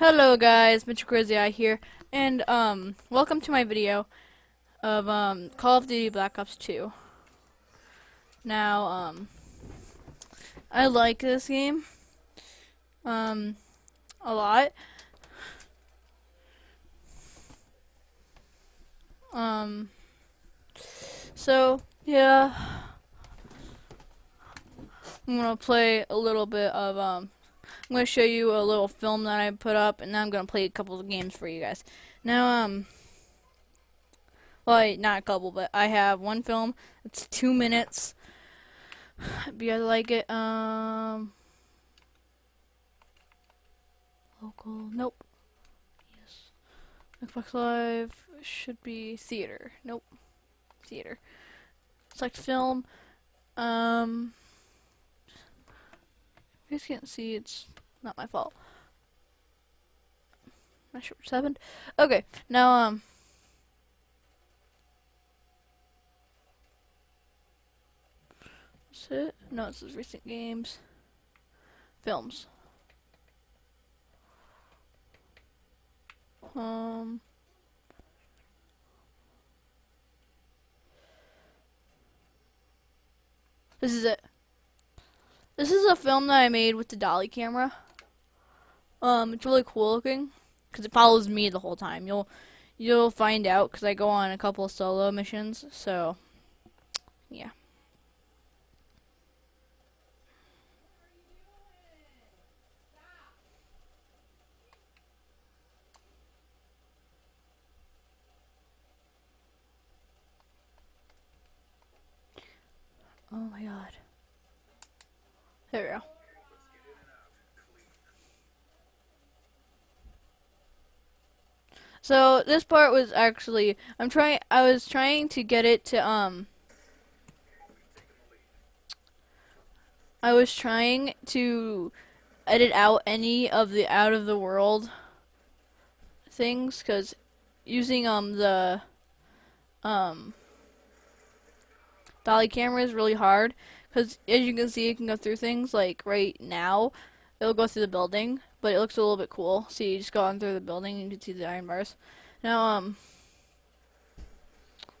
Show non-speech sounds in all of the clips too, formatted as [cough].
Hello guys, Mr. Crazy Eye here, and um, welcome to my video of um, Call of Duty Black Ops 2. Now, um, I like this game, um, a lot. Um, so, yeah, I'm gonna play a little bit of, um, I'm going to show you a little film that I put up, and then I'm going to play a couple of games for you guys. Now, um, well, not a couple, but I have one film. It's two minutes. [sighs] If you guys like it, um, local, nope. Yes. Xbox Live should be theater. Nope. Theater. Select film. Um, you guys can't see, it's not my fault. Not sure which happened. Okay, now, um... That's it? No, this is recent games. Films. Um... This is it. This is a film that I made with the dolly camera. Um, it's really cool looking because it follows me the whole time. You'll you'll find out because I go on a couple solo missions. So, yeah. Oh my god. There we go. So this part was actually I'm trying I was trying to get it to um I was trying to edit out any of the out of the world things cuz using um the um dolly camera is really hard because as you can see, it can go through things. Like right now, it'll go through the building, but it looks a little bit cool. See, you just go on through the building, and you can see the iron bars. Now, um,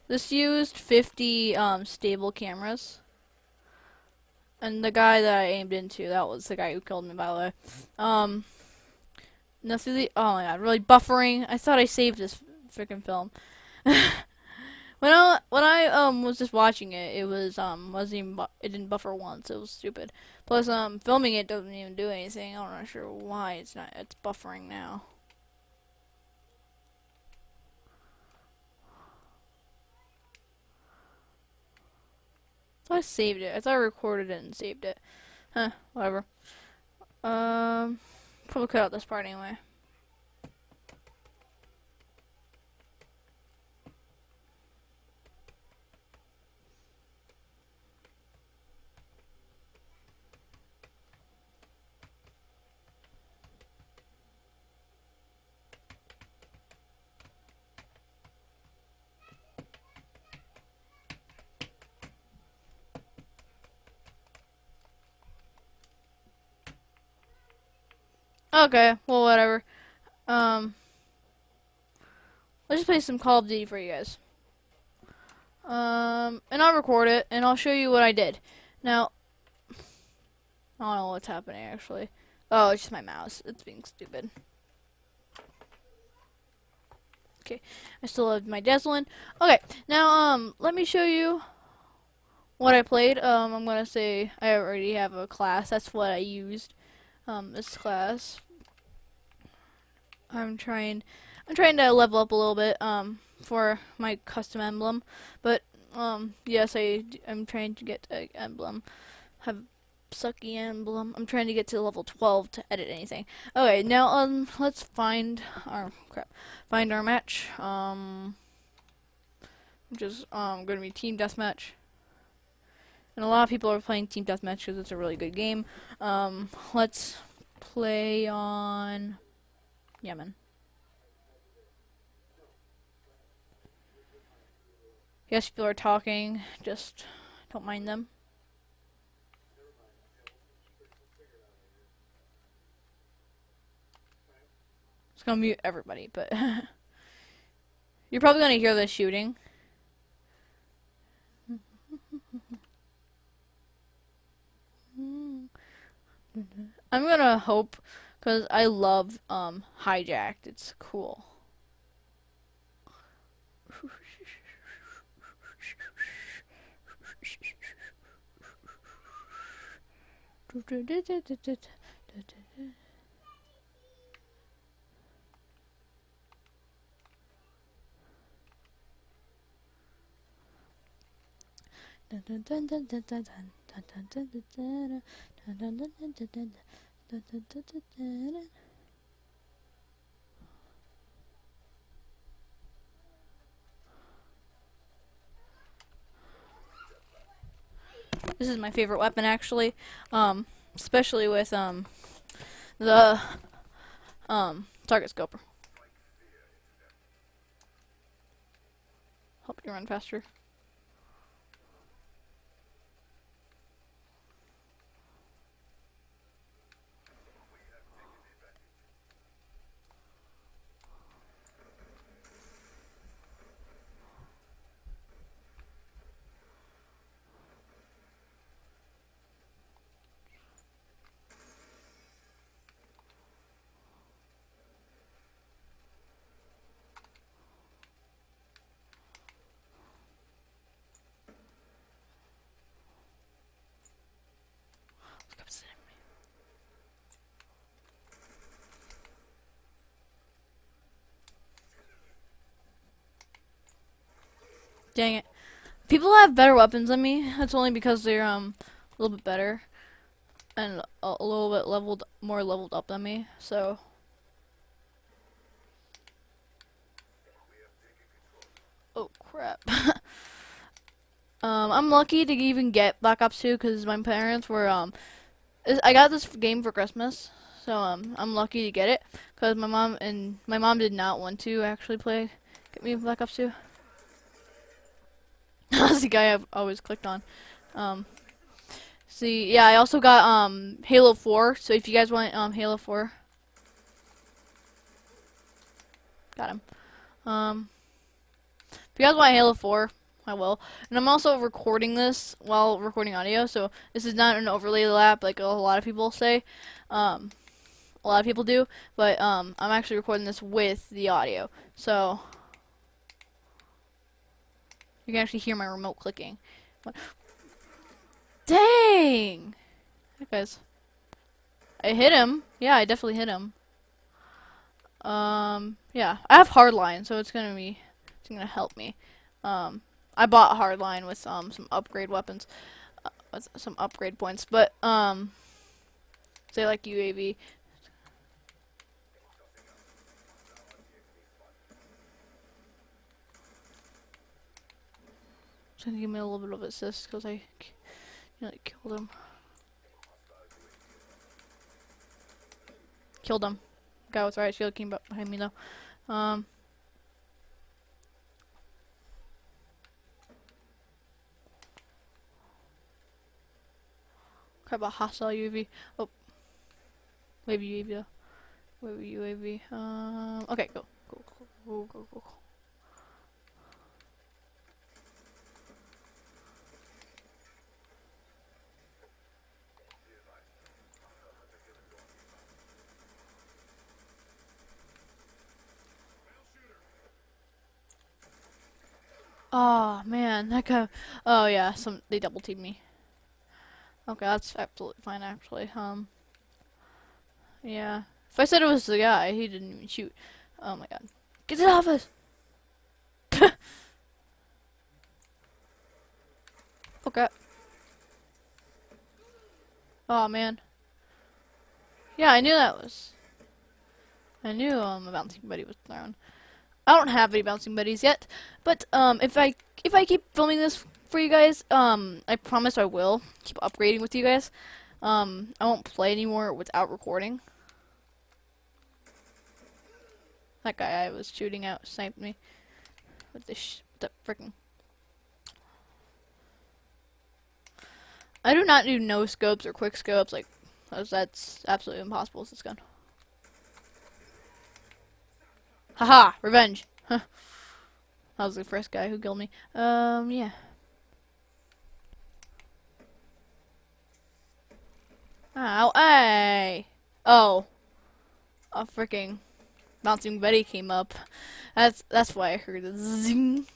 this used 50 um, stable cameras. And the guy that I aimed into, that was the guy who killed me, by the way. Um, now see the, oh my god, really buffering. I thought I saved this freaking film. [laughs] When I when I um was just watching it, it was um wasn't even it didn't buffer once. It was stupid. Plus um filming it doesn't even do anything. I'm not sure why it's not. It's buffering now. So I saved it. I thought I recorded it and saved it. Huh. Whatever. Um. Probably cut out this part anyway. Okay, well, whatever. Um, let's just play some Call of Duty for you guys. Um, and I'll record it, and I'll show you what I did. Now, I don't know what's happening, actually. Oh, it's just my mouse. It's being stupid. Okay, I still have my Deslin. Okay, now, um, let me show you what I played. Um, I'm gonna say I already have a class. That's what I used um, this class. I'm trying, I'm trying to level up a little bit um, for my custom emblem, but um, yes, I I'm trying to get an emblem, have sucky emblem. I'm trying to get to level 12 to edit anything. Okay, now um, let's find our crap, find our match. Um, which is um going to be team deathmatch. And a lot of people are playing Team Deathmatch because it's a really good game. Um, let's play on Yemen. Yes, people are talking. Just don't mind them. It's gonna mute everybody, but [laughs] you're probably gonna hear the shooting. I'm gonna hope, cause I love um hijacked. It's cool. This is my favorite weapon, actually. Um, especially with um the um target scoper. Help you run faster. Dang it. People have better weapons than me. That's only because they're um a little bit better and a, a little bit leveled more leveled up than me. So Oh crap. [laughs] um I'm lucky to even get Black Ops 2 cuz my parents were um I got this game for Christmas. So um I'm lucky to get it cuz my mom and my mom did not want to actually play get me Black Ops 2. [laughs] That's the guy I've always clicked on. Um, see, yeah, I also got um Halo 4. So if you guys want um Halo 4, got him. Um, if you guys want Halo 4, I will. And I'm also recording this while recording audio. So this is not an overlay lap like a lot of people say. Um, a lot of people do, but um, I'm actually recording this with the audio. So you can actually hear my remote clicking. Dang! Guy's. I hit him. Yeah, I definitely hit him. Um, yeah. I have hardline, so it's gonna be, it's gonna help me. Um, I bought hardline with um some upgrade weapons, uh, with some upgrade points, but um, say like UAV. Gonna give me a little bit of assist because I k- nearly killed him. Killed him. Guy with riot shield came behind me though. Um. Crap, a hostile UAV. Oh. Wave UAV. Wave UAV. Um. Okay, go. Go, go, go, go, go, Oh man, that guy. Oh yeah, some they double teamed me. Okay, that's absolutely fine actually. Um. Yeah. If I said it was the guy, he didn't even shoot. Oh my god. Get it off us! okay. Oh man. Yeah, I knew that was. I knew um a bouncing buddy was thrown. I don't have any bouncing buddies yet, but um if I if I keep filming this for you guys, um I promise I will keep upgrading with you guys. Um I won't play anymore without recording. That guy I was shooting out sniped me with the sh what the freaking. I do not do no scopes or quick scopes like that's absolutely impossible with this gun. Haha, revenge. Huh. That was the first guy who killed me. Um, yeah. Ow, hey! Oh. A freaking bouncing Betty came up. That's that's why I heard the zing.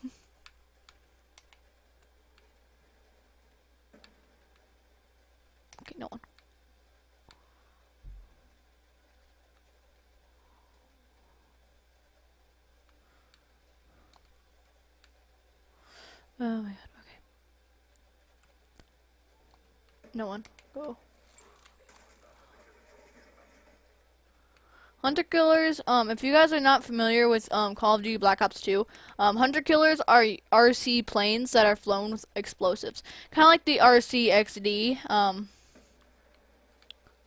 Okay, no one. Oh my god, okay. No one. Go. Hunter killers, um, if you guys are not familiar with um, Call of Duty Black Ops 2, um, hunter killers are RC planes that are flown with explosives. Kind of like the RC XD. Um,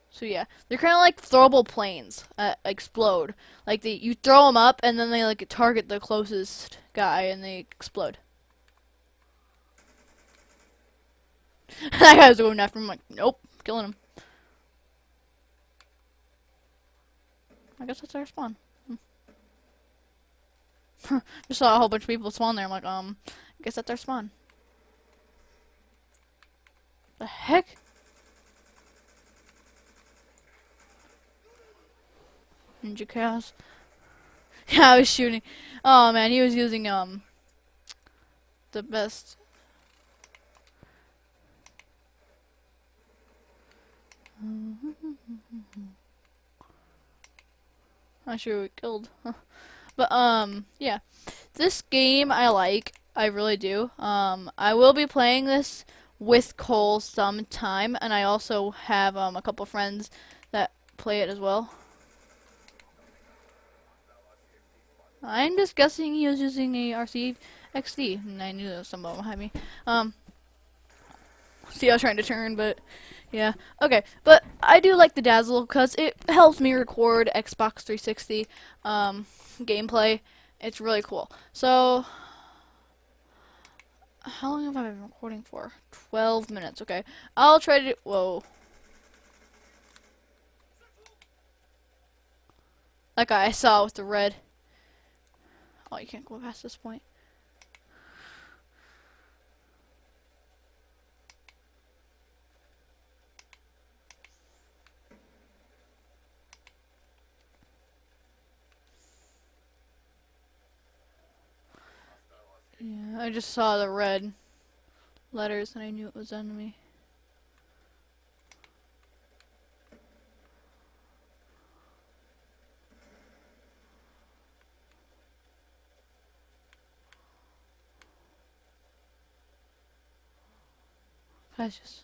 so yeah, they're kind of like throwable planes that explode. Like they, you throw them up and then they like target the closest guy and they explode. [laughs] that guy's going after him like, nope, killing him. I guess that's our spawn. Hmm. [laughs] Just saw a whole bunch of people spawn there. I'm like, um, I guess that's our spawn. The heck? Ninja chaos. [laughs] Yeah, I was shooting. Oh man, he was using um the best Not sure we killed. [laughs] but, um, yeah. This game I like. I really do. Um, I will be playing this with Cole sometime, and I also have um, a couple friends that play it as well. I'm just guessing he was using a RC XD, and I knew there was someone behind me. Um, see, I was trying to turn, but yeah. Okay, but I do like the Dazzle because it helps me record Xbox 360 um, gameplay. It's really cool. So, how long have I been recording for? 12 minutes. Okay, I'll try to. Whoa. That guy I saw with the red. Oh, you can't go past this point. Yeah, I just saw the red letters and I knew it was enemy. Guys,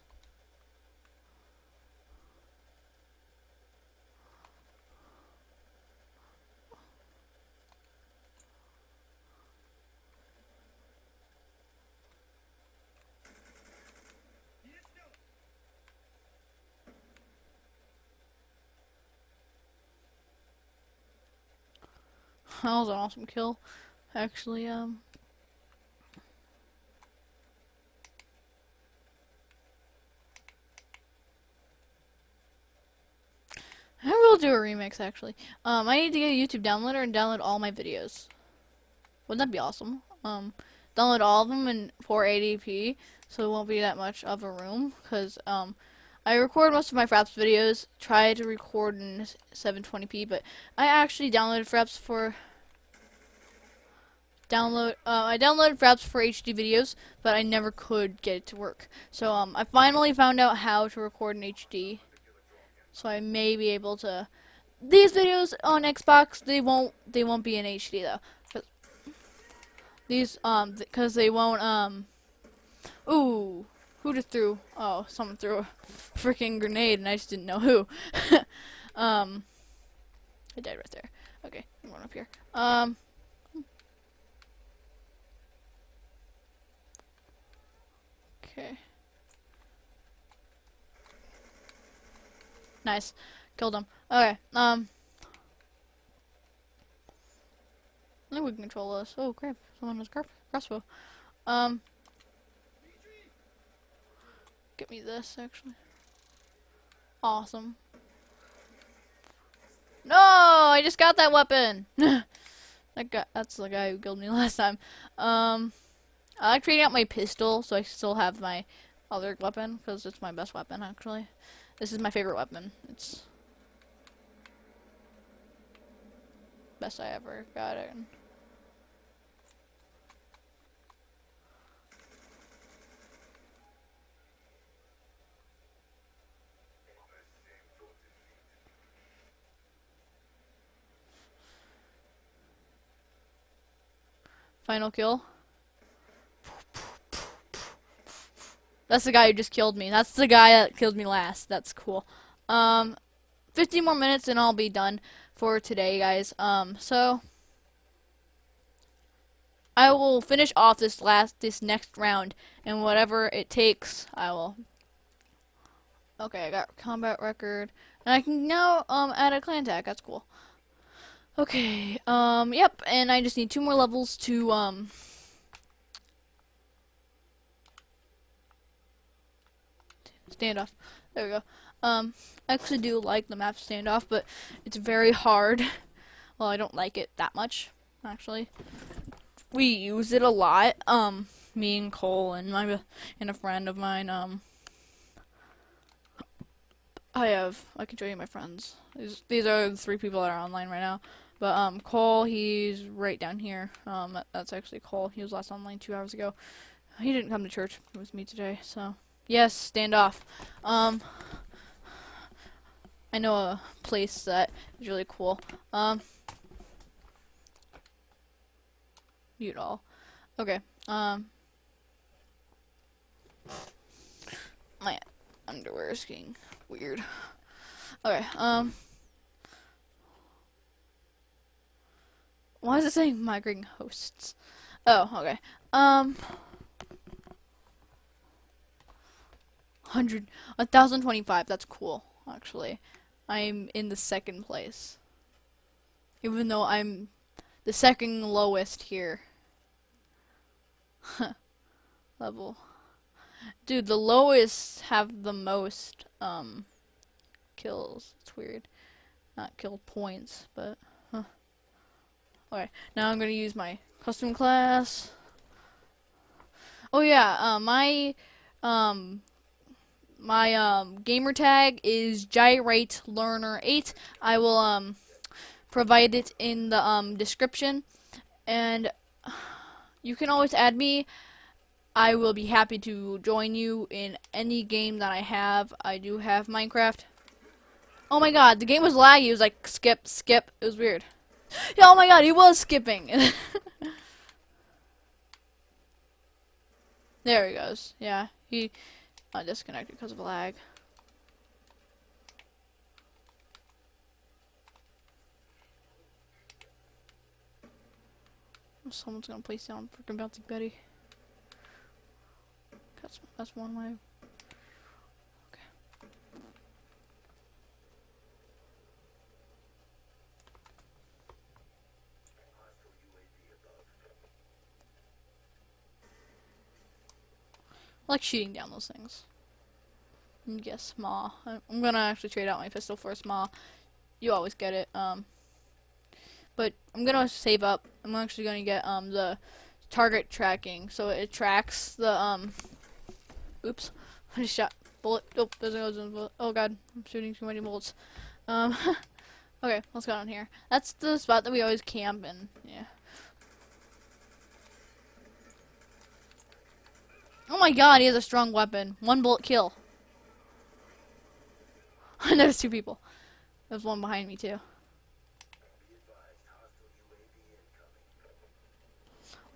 that was an awesome kill. Actually, um... I will do a remix, actually. Um, I need to get a YouTube downloader and download all my videos. Wouldn't that be awesome? Um, download all of them in 480p, so it won't be that much of a room, because, um, I record most of my Fraps videos, try to record in 720p, but I actually downloaded Fraps for download. Uh, I downloaded Fraps for HD videos, but I never could get it to work. So um, I finally found out how to record in HD. So I may be able to. These videos on Xbox, they won't. They won't be in HD though. These um, because they won't um. Ooh, who just threw? Oh, someone threw a freaking grenade, and I just didn't know who. [laughs] um, I died right there. Okay, going up here. Um. Okay. Nice. Killed him. Okay, um... I think we can control this. Oh, crap. Someone has a crossbow. Um... Get me this, actually. Awesome. No! I just got that weapon! [laughs] That guy, that's the guy who killed me [laughs] last time. Um, I like trading out my pistol, so I still have my other weapon, because it's my best weapon, actually. This is my favorite weapon. It's best I ever got it. Final kill. That's the guy who just killed me. That's the guy that killed me last. That's cool. Um, 50 more minutes and I'll be done for today, guys. Um, so I will finish off this last, this next round, and whatever it takes, I will. Okay, I got combat record, and I can now um add a clan tag. That's cool. Okay, um, yep, and I just need two more levels to, um, standoff. There we go. Um, I actually do like the map standoff, but it's very hard. [laughs] well, I don't like it that much, actually. We use it a lot, um, me and Cole and my, and a friend of mine, um, I have, I can show you my friends. These, these are the three people that are online right now. But um, Cole, he's right down here. Um, that's actually Cole. He was last online two hours ago. He didn't come to church with me today, so yes, stand off. Um, I know a place that is really cool. Um, mute all. Okay. Um, my underwear is getting weird. Okay. Um. Why is it saying migrating hosts? Oh, okay. Um, hundred, a thousand twenty-five. That's cool. Actually, I'm in the second place, even though I'm the second lowest here. [laughs] Level, dude. The lowest have the most um kills. It's weird. Not kill points, but. huh. Alright, now I'm gonna use my custom class. Oh yeah, uh, my um my um gamer tag is gyrate learner 8. I will um provide it in the um description and you can always add me. I will be happy to join you in any game that I have. I do have Minecraft. Oh my god, the game was laggy. It was like skip, skip. It was weird. [gasps] Yeah, oh my god, he was skipping. [laughs] there he goes. Yeah, he uh, disconnected because of lag. Someone's gonna place down freaking Bouncy Betty. That's that's one way. Like shooting down those things. Yes, Ma. I'm gonna actually trade out my pistol for a small. You always get it. Um, but I'm gonna save up. I'm actually gonna get um the target tracking, so it tracks the um. Oops, [laughs] I just shot bullet. Oh, there's a bullet. Oh god, I'm shooting too many bullets. Um, [laughs] okay, let's go on here. That's the spot that we always camp in. Yeah. Oh my god, he has a strong weapon. One bullet kill. [laughs] I know there's two people. There's one behind me too.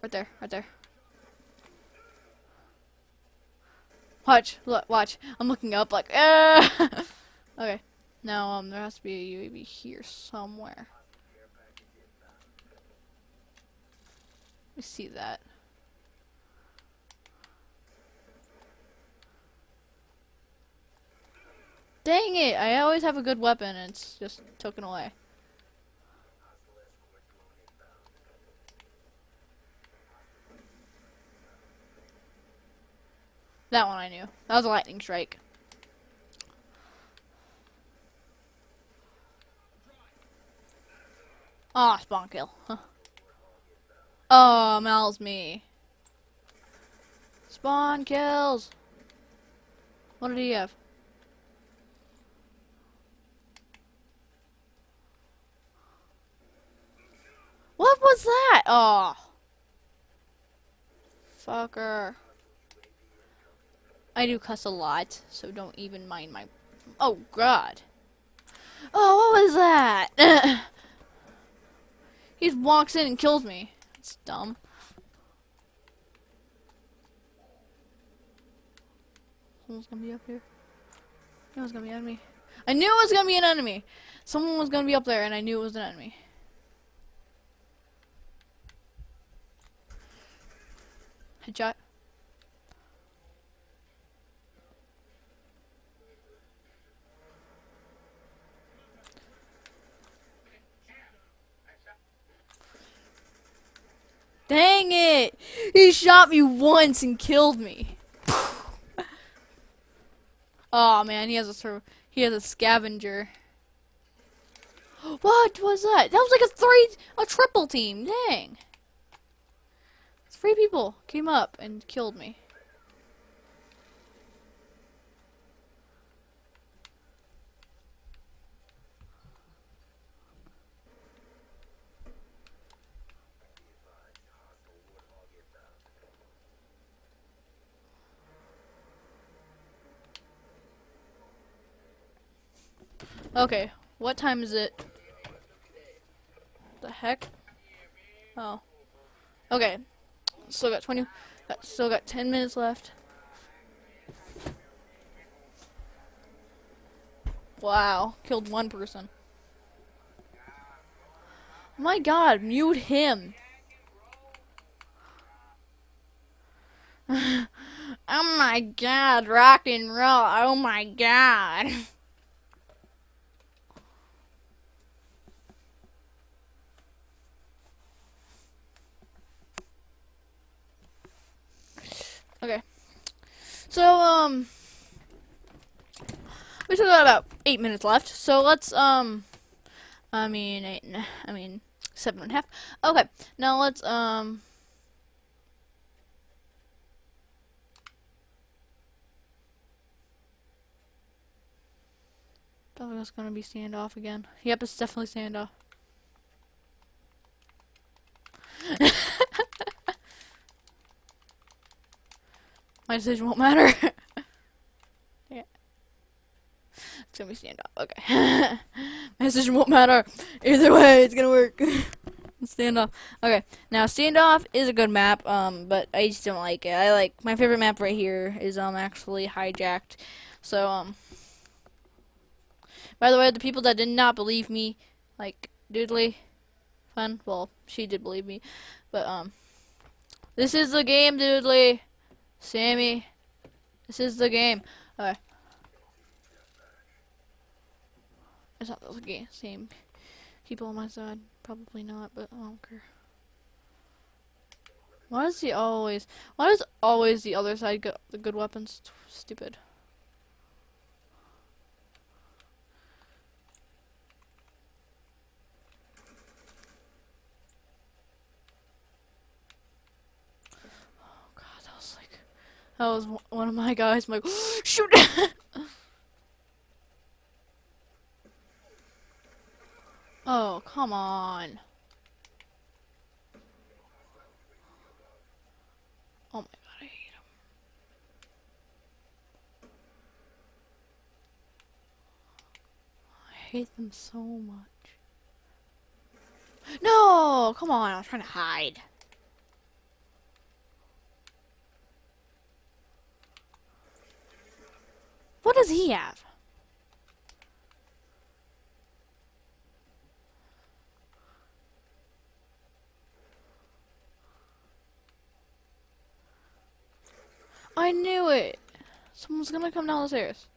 Right there, right there. Watch, look, watch. I'm looking up like, [laughs] ah! okay. Now, um, there has to be a UAV here somewhere. We see that. Dang it! I always have a good weapon and it's just taken away. That one I knew. That was a lightning strike. Ah, oh, spawn kill. Huh. Oh, Mal's me. Spawn kills. What did he have? What was that? Oh. Fucker. I do cuss a lot, so don't even mind my... Oh, God. Oh, what was that? [laughs] he just walks in and kills me. It's dumb. Someone's gonna be up here. Was gonna be an enemy. I knew it was gonna be an enemy! Someone was gonna be up there, and I knew it was an enemy. Headshot. Dang it! He shot me once and killed me. [laughs] oh man, he has a he has a scavenger. [gasps] What was that? That was like a three, a triple team. Dang. Three people came up and killed me. Okay, what time is it? The heck? Oh. Okay, Still got 20. Got, still got 10 minutes left. Wow, killed one person. My god, mute him. [laughs] oh my god, rock and roll. Oh my god. [laughs] Okay. So, um, we still got about eight minutes left. So let's, um, I mean, eight, I mean, seven and a half. Okay, now let's, um, Probably it's gonna be standoff again. Yep, it's definitely standoff. [laughs] My decision won't matter. [laughs] yeah. It's gonna be stand up. Okay. [laughs] My decision won't matter. Either way, it's gonna work. [laughs] standoff. Okay. Now standoff is a good map, um, but I just don't like it. I like my favorite map right here is um actually hijacked. So um. By the way, the people that did not believe me, like Doodly, fun. Well, she did believe me, but um, this is the game, Doodly. Sammy, this is the game. Okay. It's not the game. Same people on my side. Probably not, but I don't care. Why does he always? Why does always the other side get the good weapons? Stupid. That was one of my guys. My [gasps] shoot. [laughs] oh come on. Oh my god, I hate him. I hate them so much. No, come on, I was trying to hide. What does he have? I knew it! Someone's gonna come down the stairs.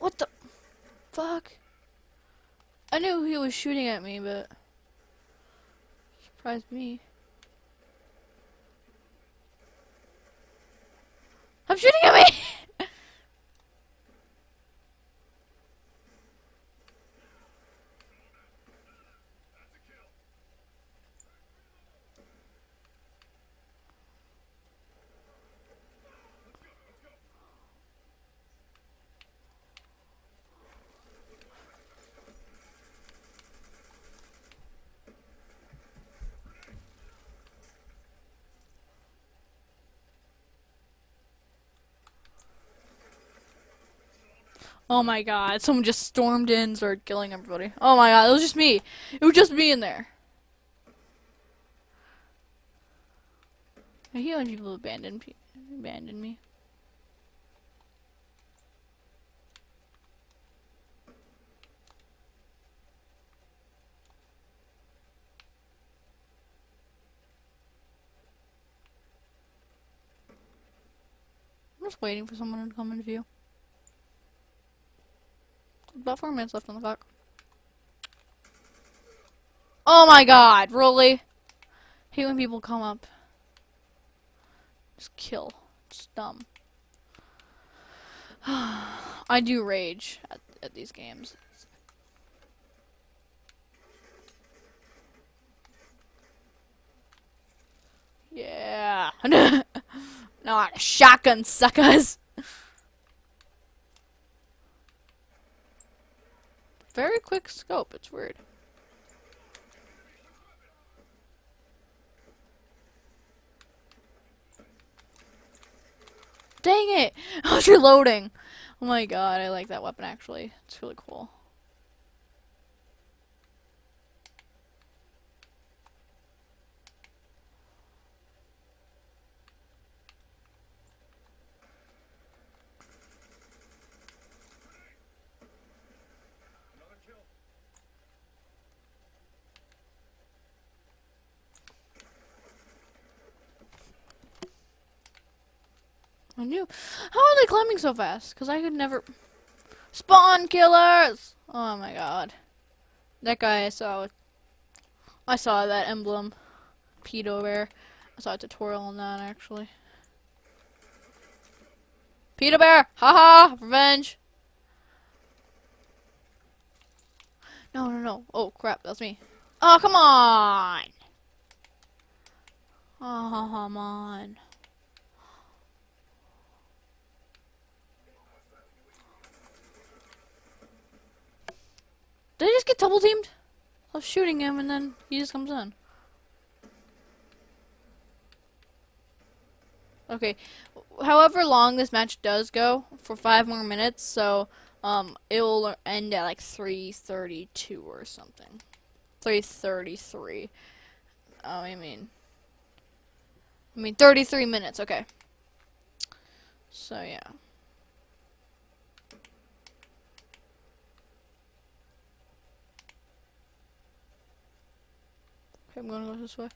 What the fuck? I knew he was shooting at me, but... Surprised me. I'm shooting at me! Oh my god, someone just stormed in and started killing everybody. Oh my god, it was just me. It was just me in there. I hate when people abandon, pe abandon me. I'm just waiting for someone to come in view. About four minutes left on the clock. Oh my god, really? hate when people come up. Just kill. It's dumb. [sighs] I do rage at, at these games. Yeah. [laughs] Not shotgun suckers. Very quick scope, it's weird. Dang it! [laughs] I was reloading! Oh my god, I like that weapon actually. It's really cool. I knew. How are they climbing so fast? Because I could never. Spawn killers! Oh my god. That guy I saw. I saw that emblem. Pedo bear. I saw a tutorial on that actually. Pedo bear! Haha! -ha! Revenge! No, no, no. Oh crap, that's me. Oh, come on! Oh, come on. Did I just get double teamed? I was shooting him and then he just comes in. Okay, however long this match does go, for five more minutes, so um, it will end at like 3.32 or something. 3.33. Oh, I mean, I mean 33 minutes, okay. So, yeah. Okay, I'm gonna go this way.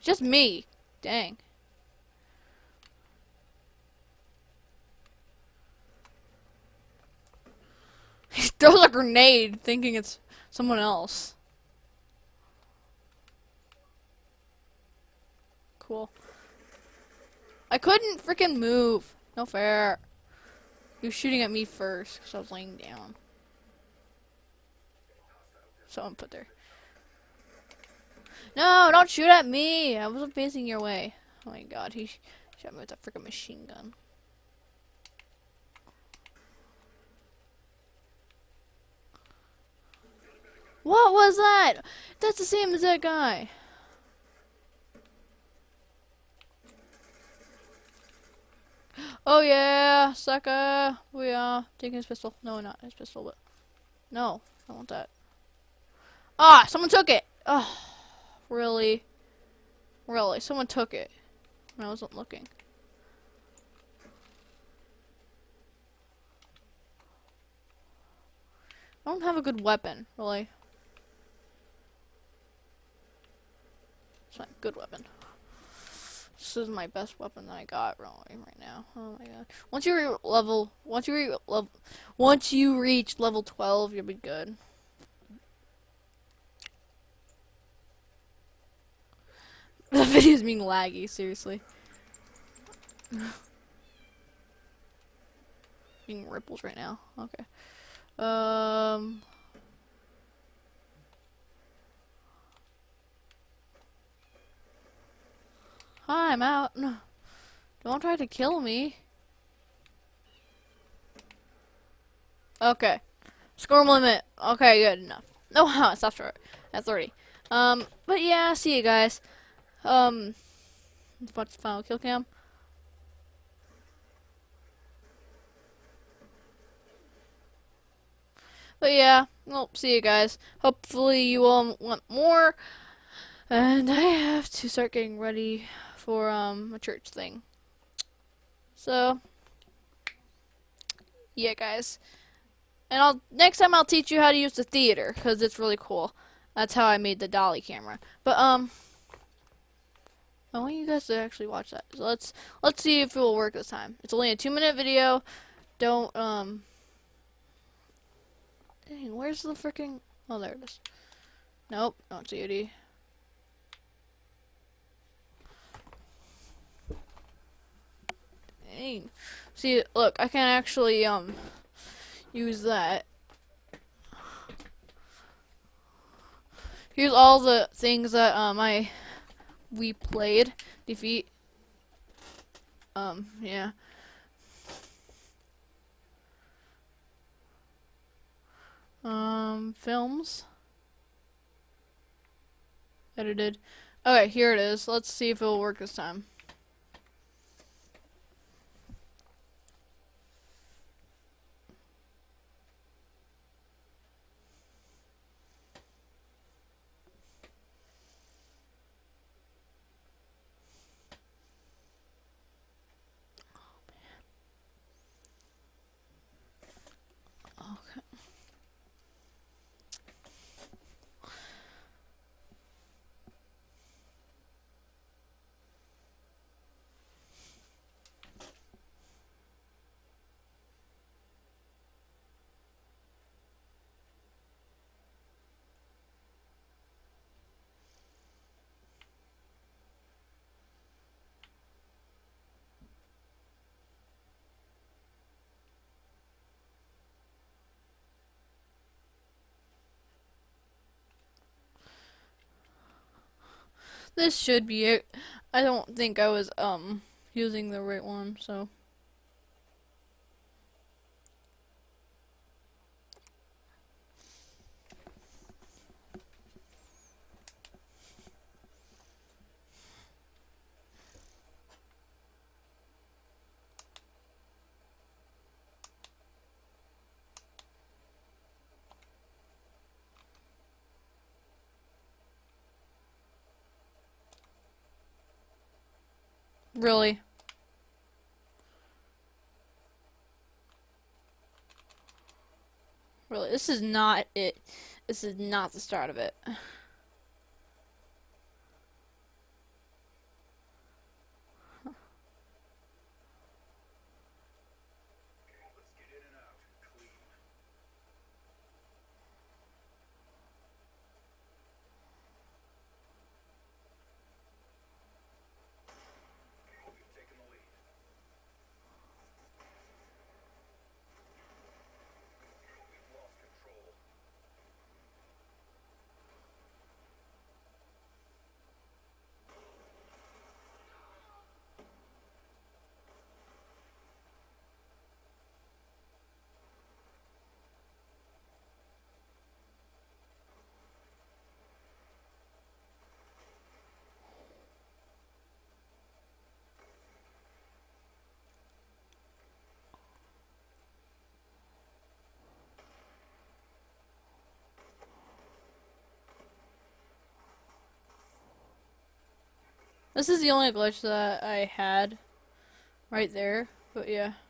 Just me. Dang. [laughs] He throws a grenade thinking it's someone else. Cool. I couldn't freaking move. No fair. He was shooting at me first because I was laying down. Someone put there. No, don't shoot at me! I wasn't facing your way. Oh my god, he shot me with a freaking machine gun. What was that? That's the same as that guy. Oh yeah, sucker. We are taking his pistol. No, not his pistol, but no, I want that. Ah, someone took it. Oh, really? Really? Someone took it. I wasn't looking. I don't have a good weapon, really. It's not a good weapon. This is my best weapon that I got rolling right now. Oh my god. Once you reach level, once you level, once you reach level 12, you'll be good. [laughs] The video's being laggy, seriously. [laughs] being ripples right now. Okay. Um I'm out. Don't try to kill me. Okay. Score limit. Okay, good enough. No, [laughs] oh, it's after at 30. Um, but yeah, see you guys. Um, the final kill cam. But yeah, well, see you guys. Hopefully you all want more. And I have to start getting ready for um a church thing. So yeah, guys. And I'll next time I'll teach you how to use the theater because it's really cool. That's how I made the dolly camera. But um, I want you guys to actually watch that. So let's let's see if it will work this time. It's only a two minute video. Don't um. Dang, where's the freaking? Oh, there it is. Nope, not COD. See, look, I can actually um use that. Here's all the things that um I we played. Defeat. Um, yeah. Um, films. Edited. Okay, here it is. Let's see if it will work this time. This should be it. I don't think I was um using the right one, so really. Really, this is not it. This is not the start of it. This is the only glitch that I had right there, but yeah. [laughs]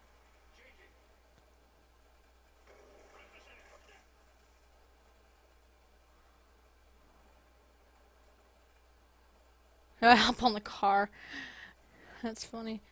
I hop on the car. That's funny.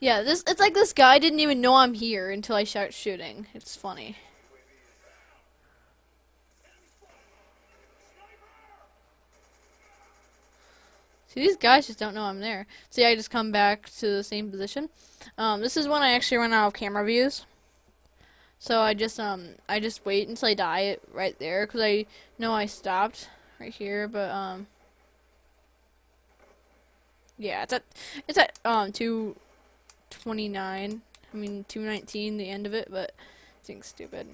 Yeah, this it's like this guy didn't even know I'm here until I start shooting. It's funny. See, these guys just don't know I'm there. See, I just come back to the same position. Um, this is when I actually run out of camera views. So I just um I just wait until I die right there because I know I stopped right here, but um Yeah, it's at it's at um two twenty nine. I mean two nineteen, the end of it, but it's being stupid.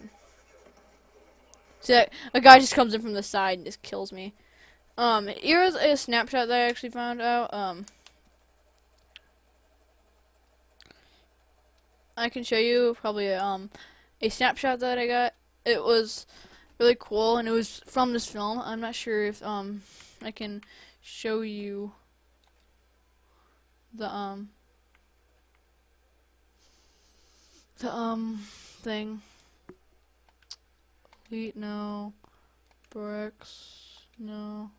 So a guy just comes in from the side and just kills me. Um, here's a snapshot that I actually found out. Um, I can show you probably um a snapshot that I got. It was really cool, and it was from this film. I'm not sure if um I can show you the um the um thing. Wheat, no. Bricks, no.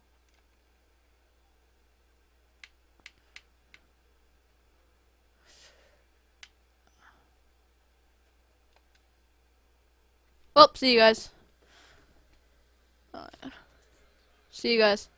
Well, see you guys. Oh, see you guys.